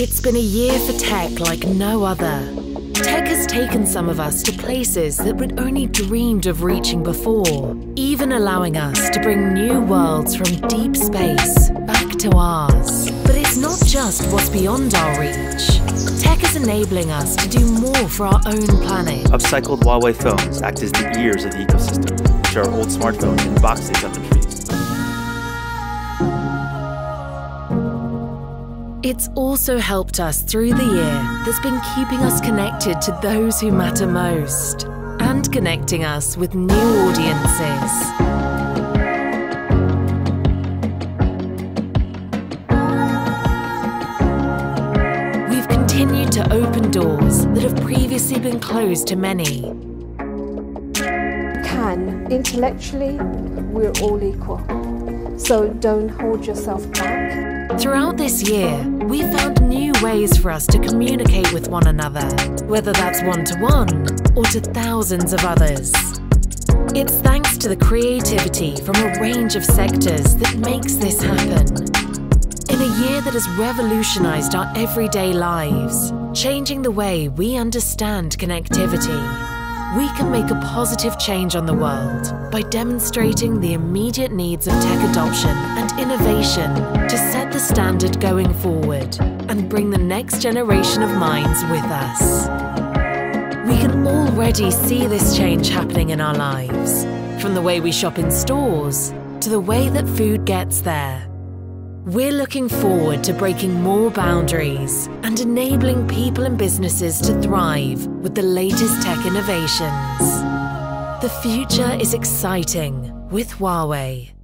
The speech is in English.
It's been a year for tech like no other. Tech has taken some of us to places that we'd only dreamed of reaching before, even allowing us to bring new worlds from deep space back to ours. But it's not just what's beyond our reach. Tech is enabling us to do more for our own planet. Upcycled Huawei phones act as the ears of the ecosystem, which are old smartphones in boxes on the trees. It's also helped us through the year that's been keeping us connected to those who matter most and connecting us with new audiences. We've continued to open doors that have previously been closed to many. Can intellectually, we're all equal. So don't hold yourself back. Throughout this year, we found new ways for us to communicate with one another, whether that's one to one or to thousands of others. It's thanks to the creativity from a range of sectors that makes this happen. In a year that has revolutionized our everyday lives, changing the way we understand connectivity, we can make a positive change on the world by demonstrating the immediate needs of tech adoption and innovation to set the standard going forward and bring the next generation of minds with us. We can already see this change happening in our lives, from the way we shop in stores to the way that food gets there. We're looking forward to breaking more boundaries and enabling people and businesses to thrive with the latest tech innovations. The future is exciting with Huawei.